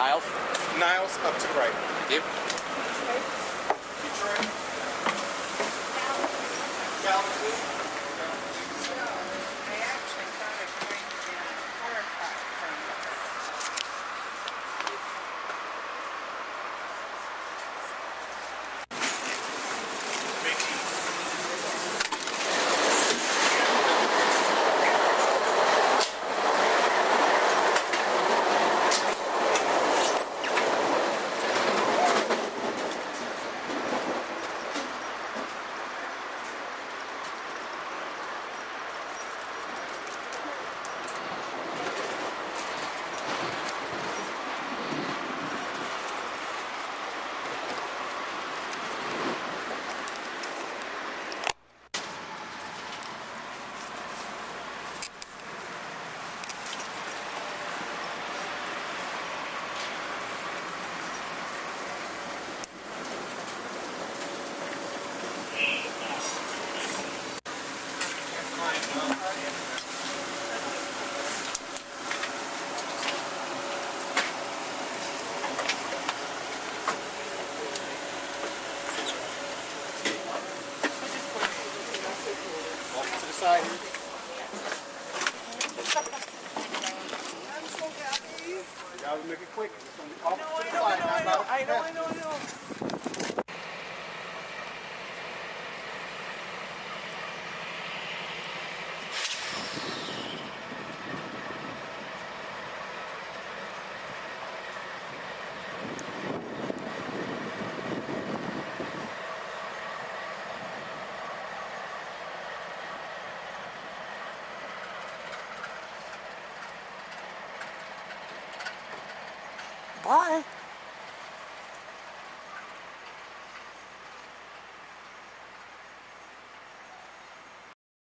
Niles? Niles, up to the right. Yep. you. Detroit. Bye.